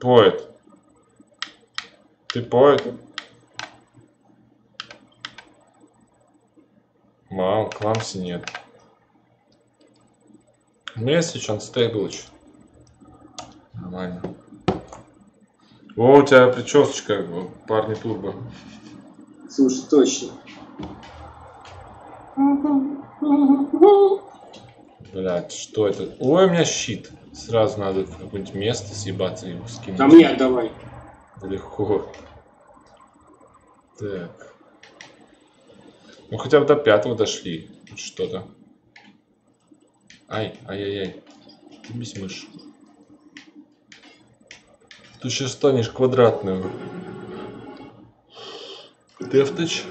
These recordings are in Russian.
Поэт. Ты поэт? Вау, кламси нет. У меня есть еще. Нормально. О, у тебя причесочка, парни турбо. Слушай, точно. Блять, что это? Ой, у меня щит. Сразу надо в какое-нибудь место съебаться и его скинуть. А мне отдавай. Легко. Так. Ну хотя бы до пятого дошли. Хоть Что-то. Ай, ай-яй-яй. Ты без мышь. Ты сейчас станешь квадратным. Дефтыч.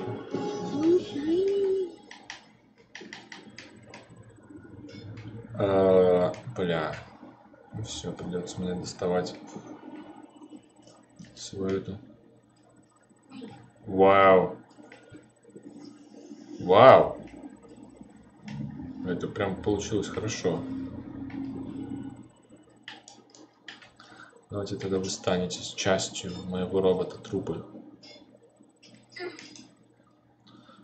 А, бля. Все, придется мне доставать свою эту. Вау. Вау. Это прям получилось хорошо. Давайте тогда вы станете частью моего робота трупы.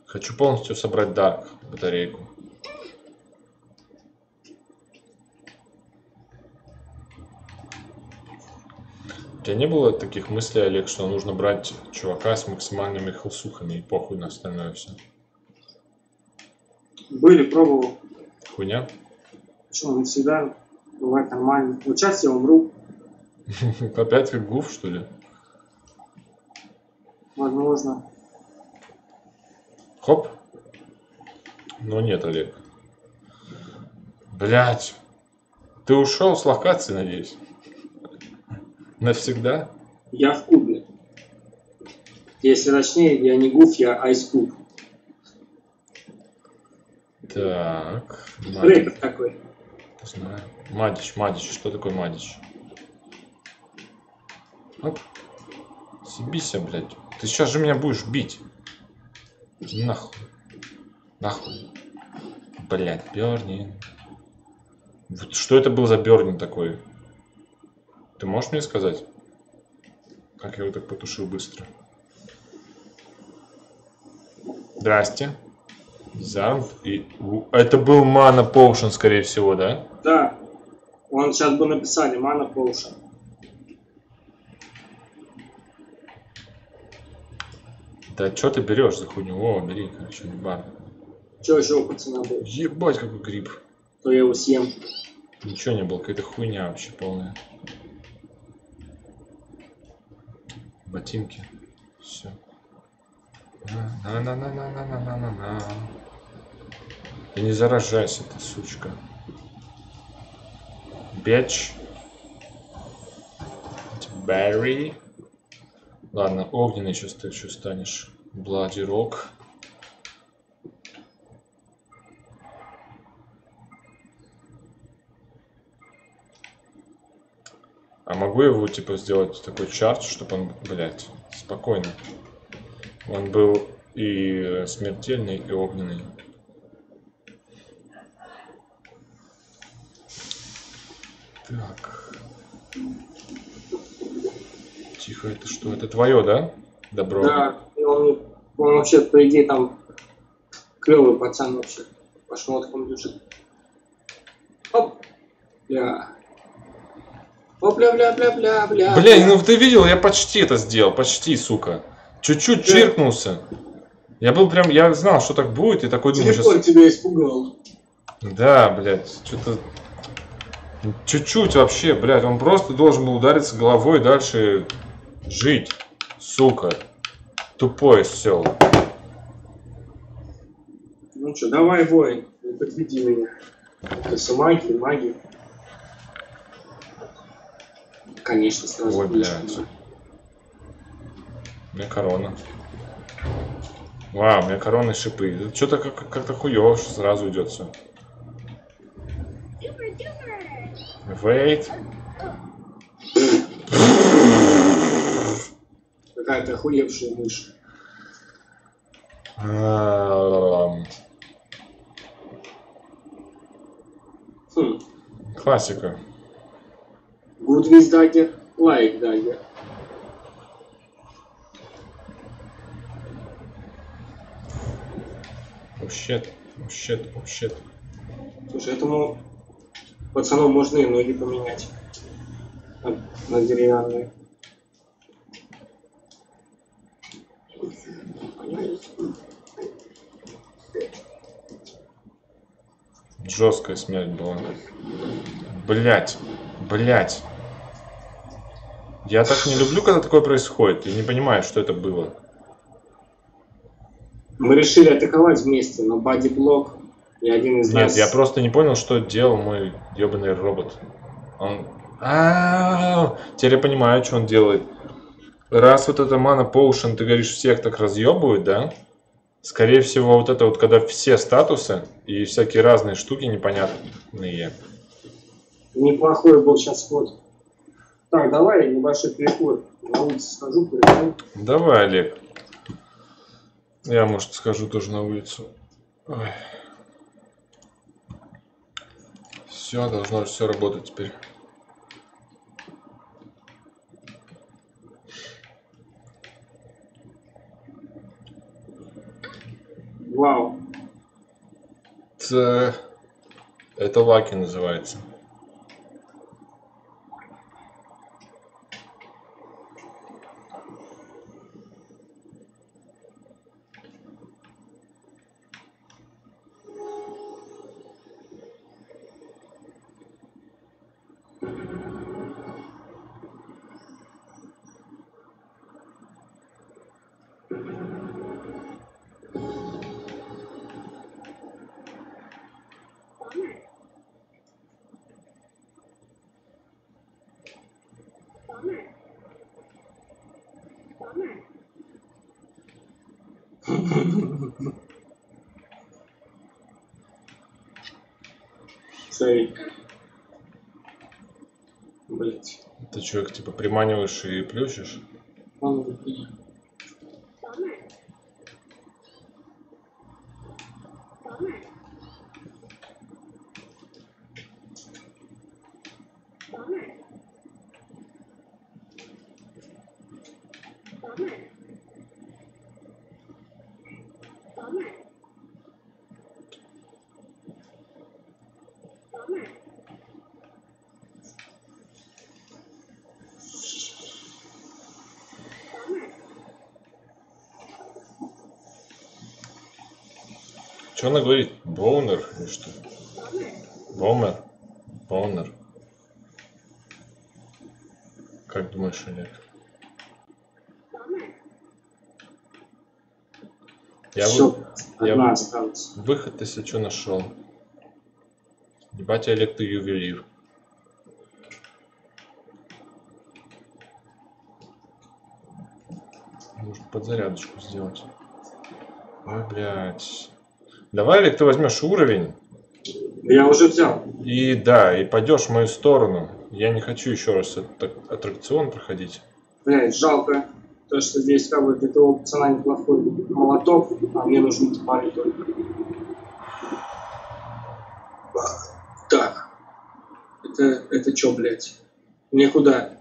Хочу полностью собрать Дарк батарейку. У тебя не было таких мыслей, Олег, что нужно брать чувака с максимальными хилсухами и похуй на остальное все? Были, пробовал. Хуйня? Почему не всегда бывает нормально. Вот сейчас я умру. Опять как гуф, что ли? Возможно. Хоп. Но нет, Олег. Блять. Ты ушел с локации, надеюсь? Навсегда? Я в кубе. Если точнее, я не гуф, я айскуб. Так. Рэпер такой. Знаю. Мадич, Мадич. Что такое Мадич? Оп. Съебися, блядь. Ты сейчас же меня будешь бить. Нахуй. Нахуй. Блядь, Бернин. Вот что это был за Бернин такой? Ты можешь мне сказать? Как я его так потушил быстро? Здрасте. Зарм и... Это был Мана Поушен, скорее всего, да? Да. Он сейчас бы написали Мана Поушен. Да что ты берешь за хуйню? О, бери, короче, бар. Че еще у пацана был? Ебать, какой гриб. То я его съем. Ничего не было, какая-то хуйня вообще полная. ботинки. Все. На-на-на-на-на-на-на-на. И не заражайся ты, сучка. Бич. барри. Ладно, огненный сейчас ты еще станешь. блади рок. Могу его, типа, сделать такой чарт, чтобы он, блядь, спокойно. Он был и смертельный, и огненный. Так. Тихо, это что? Это твое, да? Добро. Да. Он, он вообще, по идее, там клевый пацан вообще. По шмоткам бежит. Оп. Бля. Бля, бля, бля, бля, бля. Блин, ну ты видел, я почти это сделал, почти, сука. Чуть-чуть Да. чиркнулся. Я был прям, я знал, что так будет, и такой думаю, Телефон сейчас... тебя испугал. Да, блядь, что-то... Чуть-чуть вообще, блядь, он просто должен был удариться головой и дальше жить, сука. Тупой сел. Ну что, давай, не подведи меня. Это маги, маги. Конечно, сразу. Ой, блядь. У меня корона. Вау, у меня корона и шипы. Что-то как- как-то хуёво, что сразу идет все. Wait. Какая-то охуевшая мышь. Ам, Хм. Классика. Гудвиз Дагер. лайк, да, я. Вообще, вообще, вообще. Слушай, этому пацану можно и ноги поменять на, на деревянные. Жесткая смерть была. Блять, блять. Я так не люблю, когда такое происходит. Я не понимаю, что это было. Мы решили атаковать вместе, но бади-блок и один из Нет, нас... я просто не понял, что делал мой ебаный робот. Он... А-а-а! Теперь я понимаю, что он делает. Раз вот это мана поушен, ты говоришь, всех так разъебывают, да? Скорее всего, вот это вот, когда все статусы и всякие разные штуки непонятные. Неплохой был сейчас ход. Так, давай небольшой перекур. На улице схожу, перекур. Давай, Олег. Я, может, схожу тоже на улицу. Все, должно все работать теперь. Вау. Это, это лаки называется. Смотри. Блять. Ты их типа приманиваешь и плющишь? Он... Что она говорит? Боунер или что? Бомер? Боунер. Как думаешь, Олег? Я Все, вы- я осталась. выход если что нашел. Ебать, Олег, ты ювелир. Может подзарядочку сделать. Ой, блядь. Давай, Олег, ты возьмешь уровень. Я уже взял. И да, и пойдешь в мою сторону. Я не хочу еще раз этот аттракцион проходить. Блять, жалко. То, что здесь как бы для того пацана неплохой молоток, а мне нужен топоры только. Так. Это, это что, блядь? Мне куда?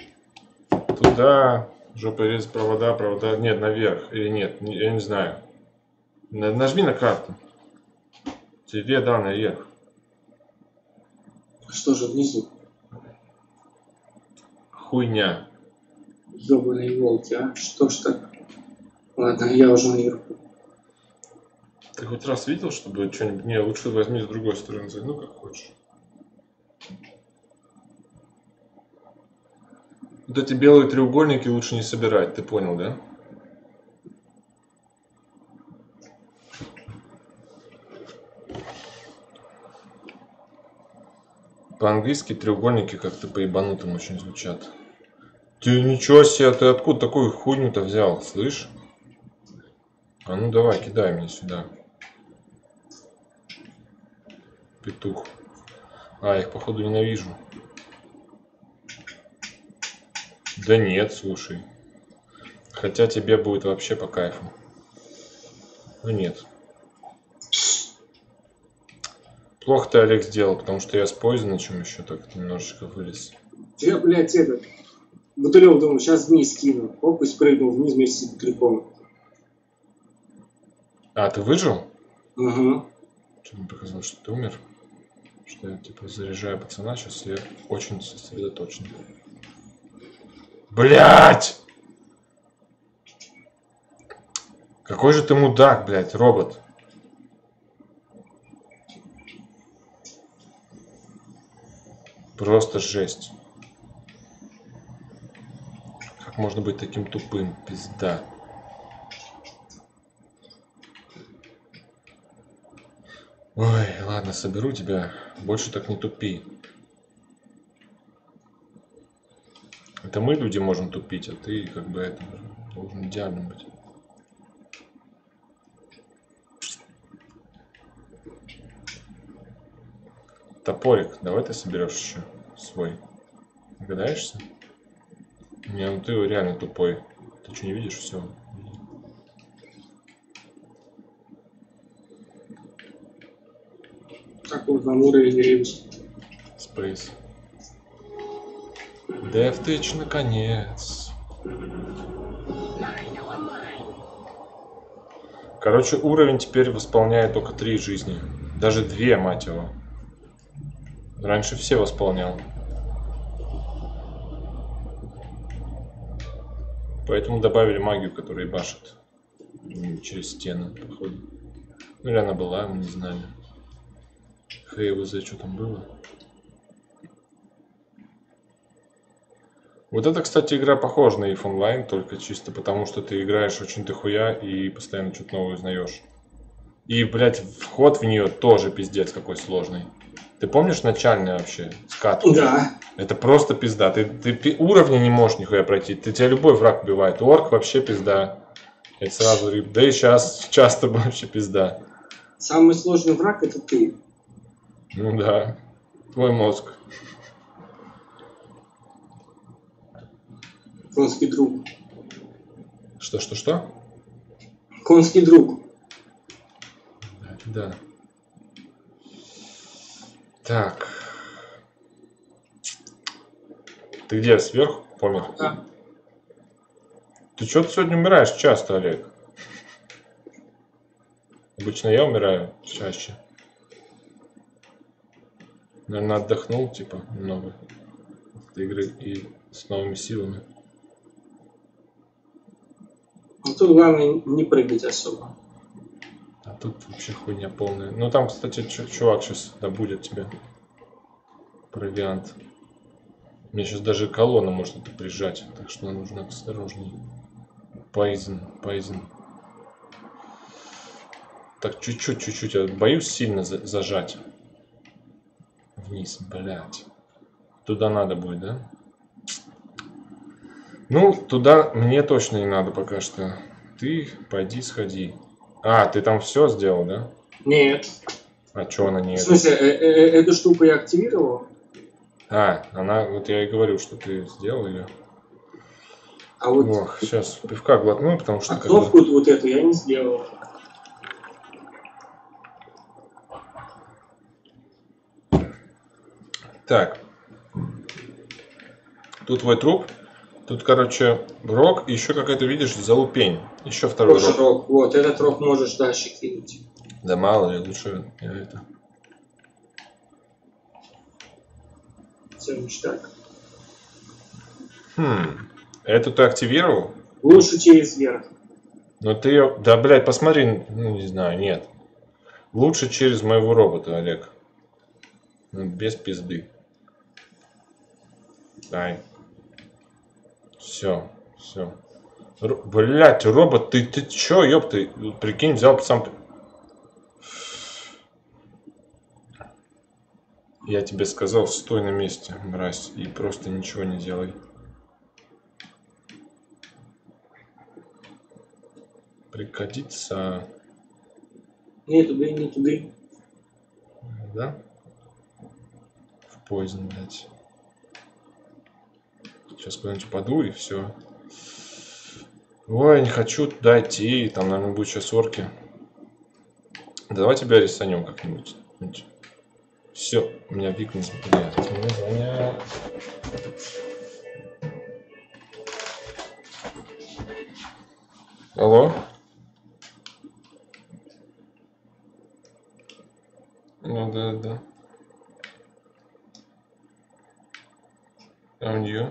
Туда, жопа резать провода, провода. Нет, наверх. Или нет, не- я не знаю. На- Нажми на карту. Тебе, да, наверх. Что же внизу? Хуйня. Ёбаные волки, а? Что ж так? Ладно, я уже наверху. Ты хоть раз видел, чтобы что-нибудь... Не, лучше возьми с другой стороны. Ну, как хочешь. Вот эти белые треугольники лучше не собирать, ты понял, да? По-английски треугольники как-то по-ебанутому очень звучат. Ты ничего себе, ты откуда такую хуйню-то взял, слышь? А ну давай, кидай мне сюда. Петух. А, их походу ненавижу. Да нет, слушай. Хотя тебе будет вообще по кайфу. Ну нет. Плохо ты, Олег, сделал, потому что я с чем еще так немножечко вылез. Где, блядь, этот? Бутылек, думаю, сейчас вниз кину. Оп, и спрыгнул вниз вместе с бутыльком. А, ты выжил? Угу. Что мне показалось, что ты умер? Что я, типа, заряжаю пацана, сейчас я очень сосредоточен. Блять! Какой же ты мудак, блядь, робот. Просто жесть. Как можно быть таким тупым? Пизда. Ой, ладно, соберу тебя. Больше так не тупи. Это мы, люди, можем тупить, а ты как бы это должен идеальным быть. Топорик, давай ты соберешь еще свой. Догадаешься? Не, ну ты реально тупой. Ты что, не видишь все? Так вот, на уровень ревус. Спрейс. Дефтыч, наконец. Короче, уровень теперь восполняет только три жизни. Даже две, мать его. Раньше все восполнял. Поэтому добавили магию, которая башит через стены, походу. Ну или она была, мы не знали. ХВЗ, что там было? Вот это, кстати, игра похожа на EVE Online, только чисто потому, что ты играешь очень дохуя и постоянно что-то новое узнаешь. И, блядь, вход в нее тоже пиздец какой сложный. Ты помнишь начальный вообще скат? Да. Это просто пизда. Ты, ты уровни не можешь нихуя пройти. Ты тебя любой враг убивает. Орк вообще пизда. Это сразу... Да и сейчас часто вообще пизда. Самый сложный враг это ты. Ну да. Твой мозг. Конский друг. Что, что, что? Конский друг. Да. Так. Ты где, сверху? Помер? Да. Ты что-то сегодня умираешь часто, Олег. Обычно я умираю чаще. Наверное, отдохнул, типа, немного от игры и с новыми силами. Ну тут главное не прыгать особо. Тут вообще хуйня полная. Ну там, кстати, чувак сейчас добудет тебе провиант. Мне сейчас даже колонна может это прижать, так что нам нужно осторожней. Поизен, поизен. Так, чуть-чуть, чуть-чуть. Я боюсь сильно за зажать. Вниз, блядь. Туда надо будет, да? Ну, туда мне точно не надо пока что. Ты пойди сходи. А, ты там все сделал, да? Нет. А что она не... В смысле, э -э -э эту штуку я активировал? А, она, вот я и говорю, что ты сделал ее. А вот... Ох, сейчас пивка глотну, потому что... А кнопку когда... вот эту я не сделал. Так. Тут твой труп. Тут, короче, рог и еще какая-то, видишь, залупень. Еще второй Тоже рог. рог. Вот, этот рог можешь дальше кинуть. Да мало ли, лучше я это... Все, ништяк. Хм, эту ты активировал? Лучше через верх. Ну ты ее... Да, блядь, посмотри, ну не знаю, нет. Лучше через моего робота, Олег. Ну, без пизды. Дай. Все, все. Блять, робот, ты, ты чё, ёб ты, прикинь, взял сам... Я тебе сказал, стой на месте, мразь, и просто ничего не делай. Пригодится. Не туда, не туда. Да? В поздний, блядь. Сейчас куда-нибудь паду и все. Ой, не хочу туда идти. Там, наверное, будет сейчас орки. Давай тебя рисанем как-нибудь. Все, у меня вик не звонят. Не звонят. Алло? Ну да, да. А у нее?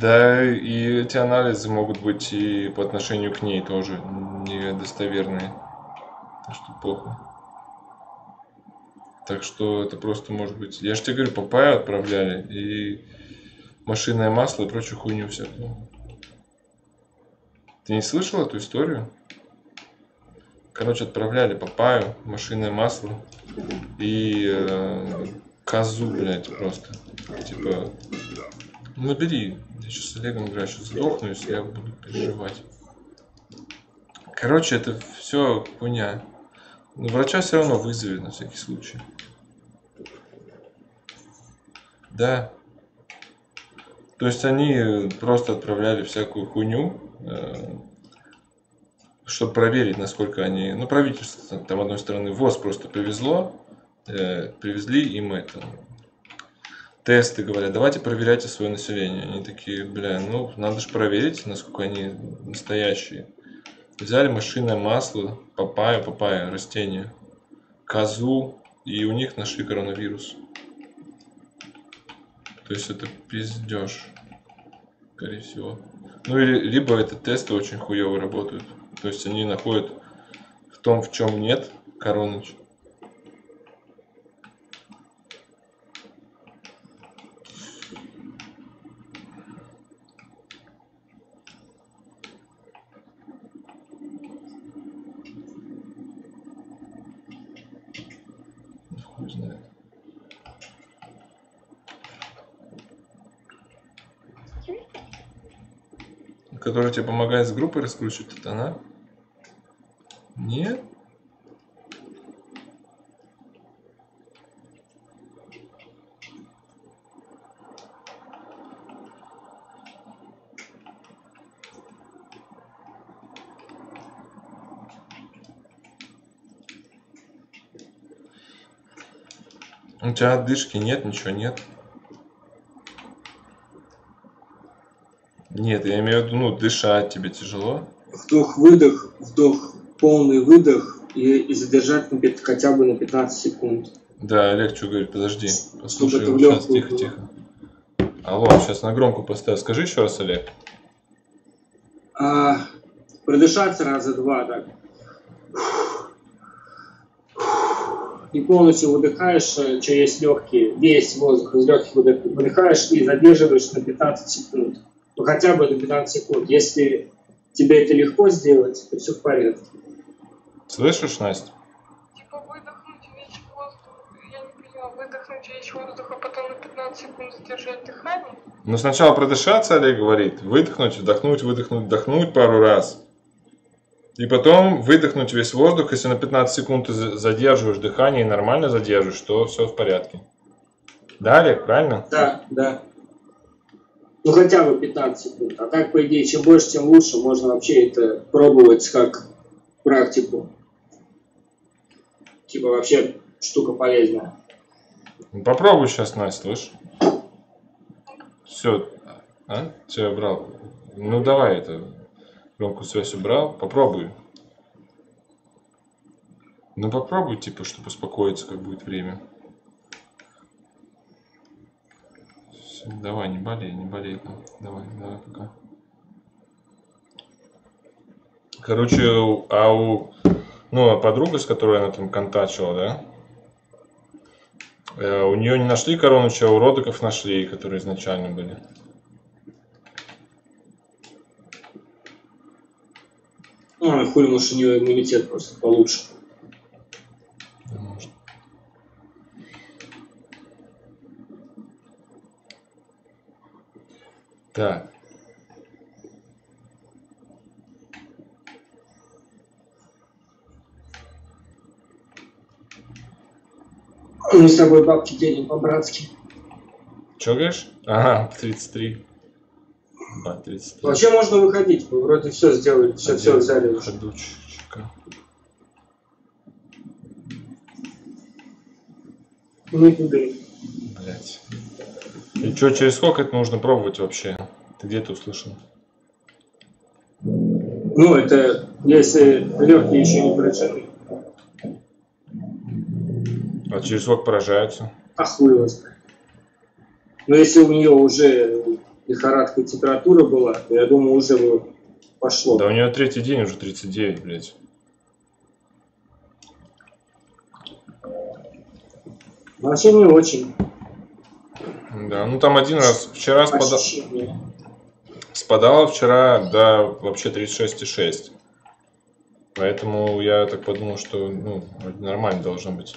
Да, и эти анализы могут быть и по отношению к ней тоже недостоверные. Так что плохо. Так что это просто может быть... Я же тебе говорю, папайю отправляли, и машинное масло и прочую хуйню всякую. Ты не слышал эту историю? Короче, отправляли папаю, машинное масло и э, козу, блядь, просто. Типа, набери. Я сейчас с Олегом играю, сейчас сдохну, если я буду переживать. Короче, это все хуйня. Но врача все равно вызови на всякий случай. Да. То есть они просто отправляли всякую хуйню, э, чтобы проверить, насколько они... Ну, правительство там, одной стороны, ВОЗ просто привезло, э, привезли им это, тесты, говорят, давайте проверяйте свое население. Они такие, бля, ну, надо же проверить, насколько они настоящие. Взяли машинное масло, папайя, папайя, растение, козу, и у них нашли коронавирус. То есть это пиздеж, скорее всего. Ну или либо это тесты очень хуево работают. То есть они находят в том, в чем нет короныч. Которая тебе помогает с группой раскручивать, это она? Нет? У тебя отдышки нет, ничего нет. Нет, я имею в виду, ну, дышать тебе тяжело. Вдох-выдох, вдох, полный выдох и, и задержать на, хотя бы на 15 секунд. Да, Олег что говорит, подожди. Послушай, это в его сейчас, лёгкую тихо, было. тихо. Алло, сейчас на громку поставь. Скажи еще раз, Олег. А, продышаться раза два так. И полностью выдыхаешь э, через легкие, весь воздух из легких выдых- выдыхаешь и задерживаешь на 15 секунд. Ну хотя бы на 15 секунд. Если тебе это легко сделать, то все в порядке. Слышишь, Настя? Типа выдохнуть весь воздух, я не поняла, выдохнуть весь воздух, а потом на 15 секунд задержать дыхание? Ну, сначала продышаться, Олег говорит. Выдохнуть, вдохнуть, выдохнуть, вдохнуть пару раз. И потом выдохнуть весь воздух. Если на 15 секунд ты за- задерживаешь дыхание и нормально задерживаешь, то все в порядке. Да, Олег, правильно? Да, да. Ну хотя бы 15 секунд. А так, по идее, чем больше, тем лучше. Можно вообще это пробовать как практику. Типа вообще штука полезная. Ну, Попробуй сейчас, Настя, слышь. Все. А? Все, я брал. Ну, давай это. Громкую связь убрал. Попробуй. Ну, попробуй, типа, чтобы успокоиться, как будет время. Всё, давай, не болей, не болей там. Давай, давай пока. Короче, а у... Ну, а подруга, с которой она там контачила, да? Э, У нее не нашли короныча, а у родиков нашли, которые изначально были. Ну, и хули, может, у нее иммунитет просто получше. Так, Мы с тобой бабки делим по-братски. что говоришь? Ага, 33. Ба, 30 Вообще можно выходить. Мы вроде все сделали, все, все взяли уже. Ходучка. Мы туда. Блять. И что, через сколько это нужно пробовать вообще? Ты где это услышал? Ну, это если легкие еще не поражены. А через сколько поражаются? А хуй его знает. Но если у нее уже лихорадка и температура была, то я думаю, уже бы пошло. Да у нее третий день уже 39, блядь. Вообще не очень. Да, ну там один раз вчера спада... Спадало вчера до вообще 36,6. Поэтому я так подумал, что ну, нормально должно быть.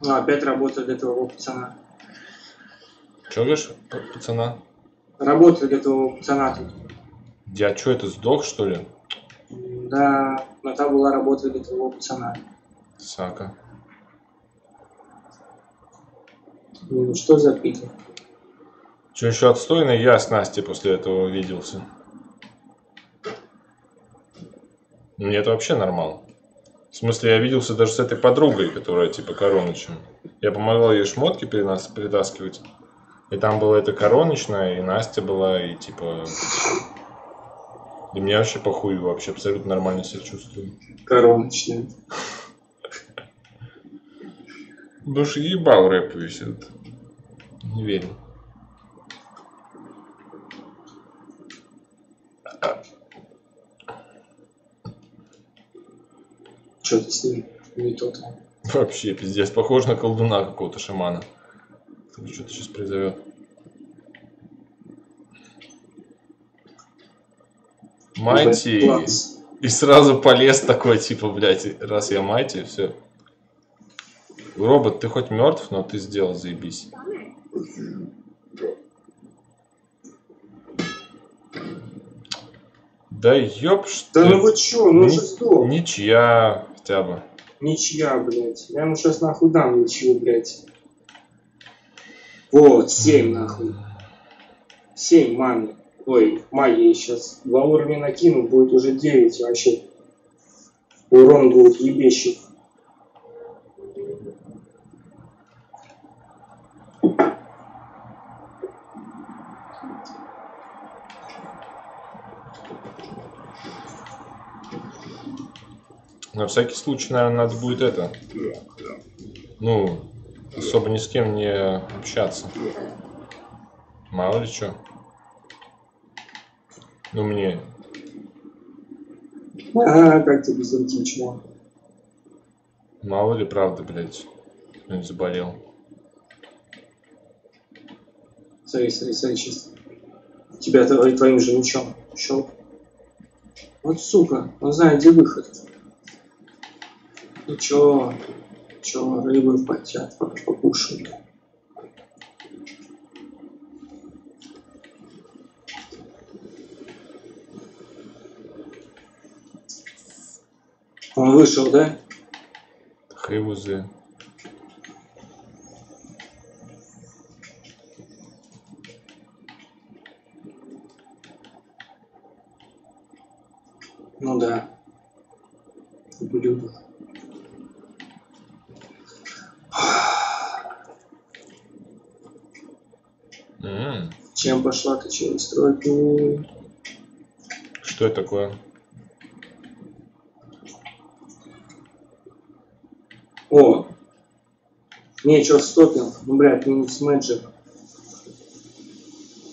Ну, опять работает этого пацана. Че говоришь, пацана? Работает этого пацана тут. Я что, это сдох, что ли? Да, но там была работа для твоего пацана. Сака. Ну, что за Питер? Че еще отстойный? Я с Настей после этого виделся. Мне это вообще нормально. В смысле, я виделся даже с этой подругой, которая типа короночная. Я помогал ей шмотки перенас- перетаскивать. И там была эта короночная, и Настя была, и типа... И мне вообще похуй, вообще абсолютно нормально себя чувствую. Короночная. Потому что ебал рэп висит. Не верю. Что ты с ним? Не то там. Вообще, пиздец, похож на колдуна какого-то шамана. Что-то сейчас произойдет. Майти. Класс. И сразу полез такой, типа, блядь, раз я Майти, все. Робот, ты хоть мертв, но ты сделал, заебись. Да ёб что. Да ну вы чё, ну Ни- же сдох. Ничья хотя бы. Ничья, блядь. Я ему сейчас нахуй дам ничью, блядь. Вот, семь нахуй. Семь маме. Ой, магии сейчас два уровня накину, будет уже девять вообще. Урон будет ебещий. На всякий случай, наверное, надо будет это. Ну, особо ни с кем не общаться. Мало ли что. Ну, мне. А, как ты безразлично. Мало ли правда, блядь. Кто-нибудь заболел. Смотри, смотри, смотри, сейчас. Тебя твоим, твоим же мечом щелк. Вот сука, он знает, где выход. Ну чё, чё, рыбы хотят, покушают. Он вышел, да? Хейвузы. Ну да. Ублюдок. М, Чем пошла ты строить? Ну, Что это такое? О! Нечего стопинг. Ну, блядь, минус мэджик.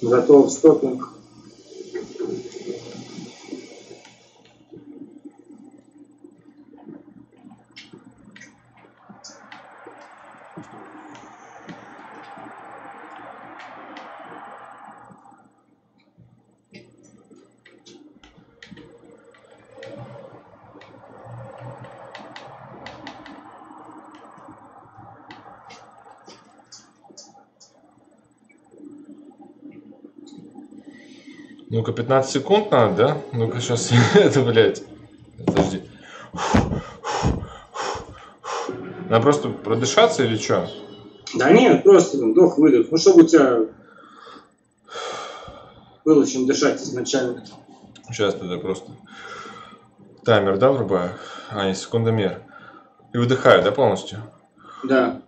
Готов стопинг. Ну-ка, 15 секунд надо, да? Ну-ка, сейчас это, блядь. Подожди. Надо просто продышаться или что? Да нет, просто вдох-выдох. Ну, чтобы у тебя было чем дышать изначально. Сейчас тогда просто таймер, да, врубаю? А, не, секундомер. И выдыхаю, да, полностью? Да.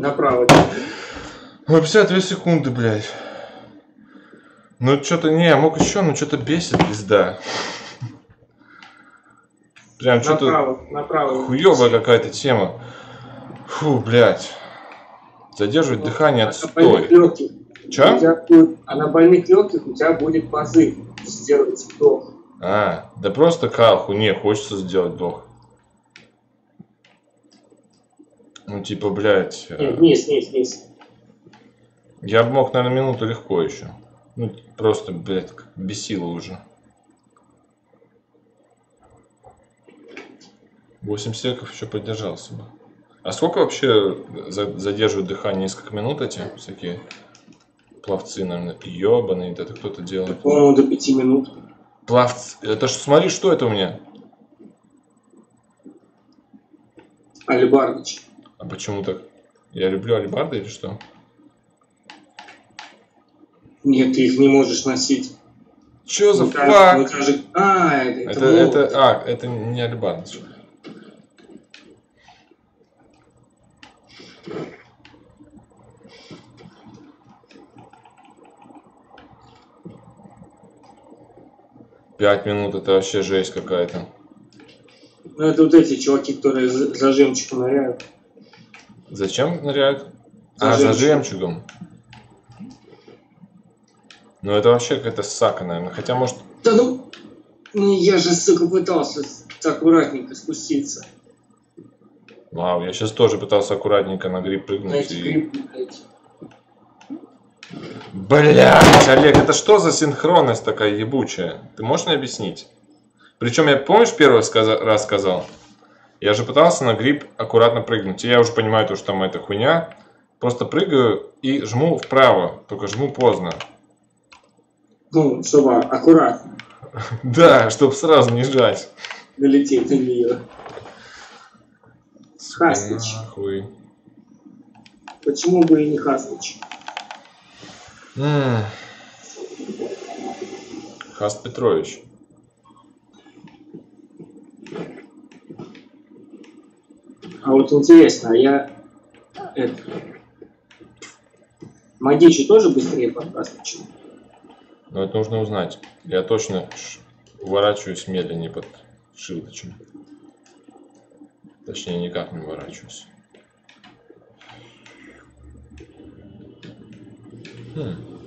Направо. Ой, 52 секунды, блядь. Ну, что-то, не, я мог еще, но что-то бесит, пизда. Прям что-то Направо, направо. хуевая какая-то тема. Фу, блядь. Задерживать дыхание, отстой. Че? будет- а на больных легких у тебя будет позыв. Сделать вдох. А, да просто каху, не, хочется сделать вдох. Ну, типа, блядь, э, Нет, вниз, вниз, вниз. я бы мог, наверное, минуту легко еще. Ну, просто, блядь, бесило уже. 8 секов еще поддержался бы. А сколько вообще за- задерживают дыхание? Несколько минут эти всякие пловцы, наверное, ебаные, это кто-то делает. По-моему, до пяти минут. Пловцы, это ж, смотри, что это у меня? Алибардыч. Почему так? Я люблю алибарды или что? Нет, ты их не можешь носить. Чё за даже- фак? ну, даже- А, это, это, Это, это, а, это не алибарда. Пять минут, это вообще жесть какая-то. Ну, это вот эти чуваки, которые за- зажимчиком ныряют. Зачем ныряют? За а, за жемчугом. Ну это вообще какая-то сака, наверное. Хотя, может, Да ну, ну, я же, сука, пытался аккуратненько спуститься. вау, я сейчас тоже пытался аккуратненько на гриб прыгнуть. эти И... грибы, блядь. Блядь, Олег, это что за синхронность такая ебучая? Ты можешь мне объяснить? Причем я, помнишь, первый раз сказал? Я же пытался на гриб аккуратно прыгнуть. И я уже понимаю, то, что там эта хуйня. Просто прыгаю и жму вправо. Только жму поздно. Ну, чтобы аккуратно Да, чтобы сразу не жать. долететь до нее. Хастич. Нахуй. Почему бы и не Хастич? М. Хаст Петрович. А вот интересно, а я это, Мадичи тоже быстрее под Хастичем? Но это нужно узнать. Я точно уворачиваюсь медленнее под шилдочем. Точнее, никак не уворачиваюсь. Хм.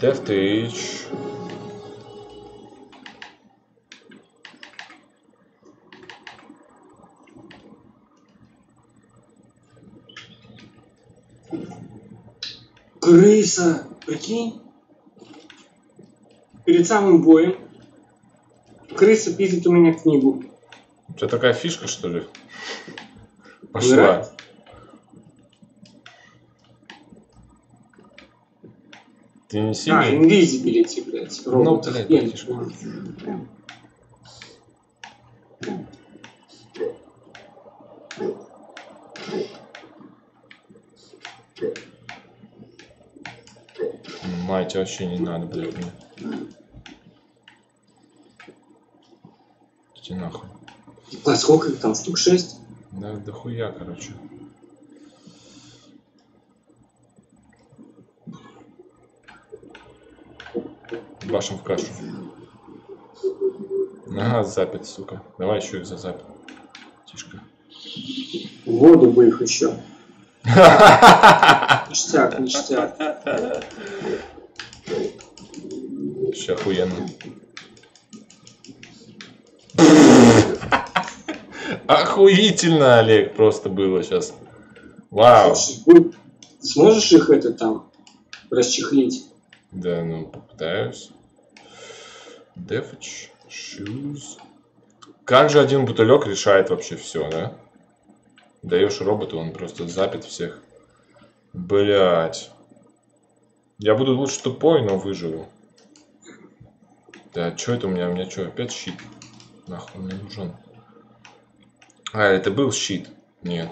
Death Age. Крыса! Прикинь? Перед самым боем крыса пиздит у меня книгу. У тебя такая фишка, что ли? Пошла. Умирает? Ты не А, инвизибилити, блядь. Ну, роботов. блядь, Я. Мать, вообще не надо, блядь, мне. Иди нахуй. А сколько их там? Штук 6? Да, дохуя, короче. Башим в кашу. Ага, запят, сука. Давай еще их зазапим. Тишка. В воду бы их еще. Ништяк, ништяк. Вообще охуенно. Охуительно, Олег, просто было сейчас. Вау. Слушай, Сможешь их это там расчехлить? Да, ну, попытаюсь. Дефач, shoes. Как же один бутылек решает вообще все, да? Даешь роботу, он просто запит всех. Блять. Я буду лучше тупой, но выживу. Да, что это у меня? У меня что, опять щит? Нахуй мне нужен. А, это был щит? Нет.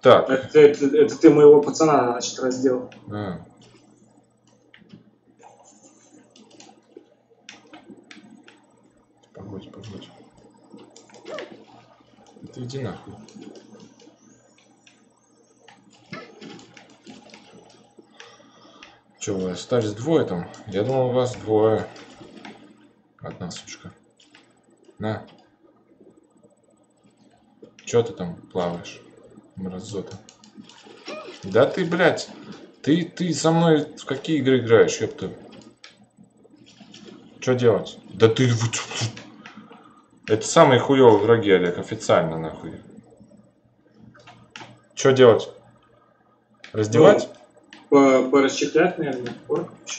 Так. Это, это- это ты моего пацана, значит, раздел. А. иди нахуй. Че, вы остались двое там? Я думал, у вас двое. Одна сучка. На. Че ты там плаваешь? Мразота. Да ты, блядь, ты, ты со мной в какие игры играешь, ёпта? Что делать? Да ты... вот- Это самые хуёвые враги, Олег, официально, нахуй. Что делать? Раздевать? По, порасчехлять, наверное.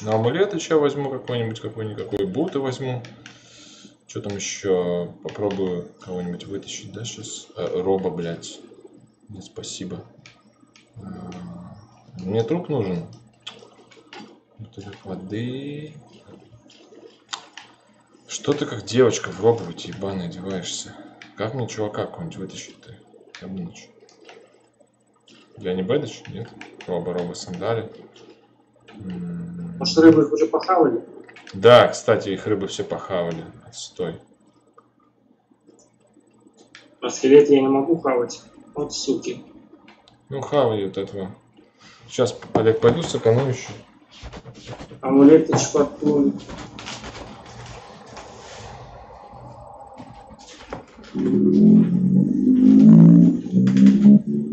На амулет еще возьму какой-нибудь, какой-никакой буты возьму. Что там еще? Попробую кого-нибудь вытащить, да, сейчас? роба, блядь. Нет, спасибо. А, Мне труп нужен. Бутылек воды. Что ты как девочка в робу эти ебаные одеваешься? Как мне чувака какого-нибудь вытащить-то? Ебнуть. Я не бэдыч? Нет? Роба, роба, сандали. М, Может, рыбы их уже похавали? да, кстати, их рыбы все похавали. Отстой. А скелет я не могу хавать. Вот суки. Ну, хавай вот этого. Сейчас, Олег, пойду сэкономлю еще. Thank you.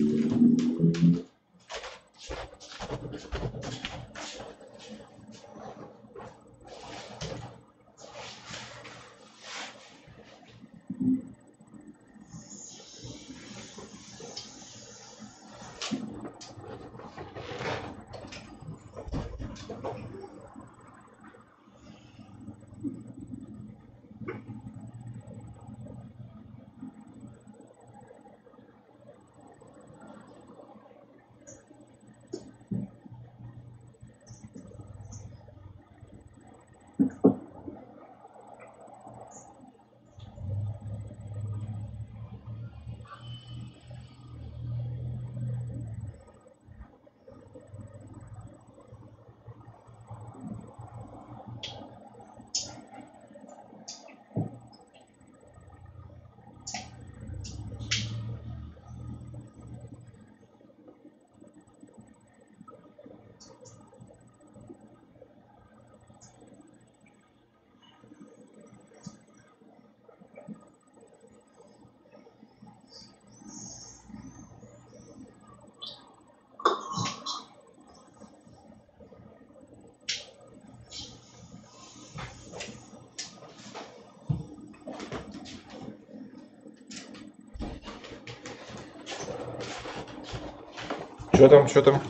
Что там, что там?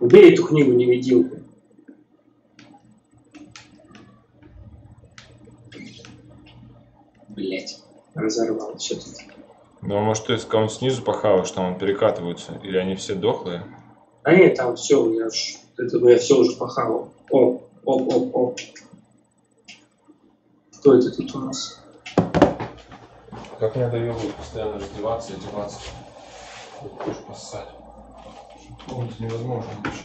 Убей эту книгу невидимку. Блять. Разорвал. Что тут? Ну, а может, ты кого снизу похаваешь, там он перекатываются, или они все дохлые? А нет, там все, я ж, это я все уже похавал. Оп, оп, оп, оп. Кто это тут у нас? Как мне доебывают постоянно раздеваться и одеваться. Хочешь поссать. Это невозможно вообще.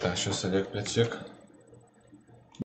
Так, сейчас Олег 5 сек.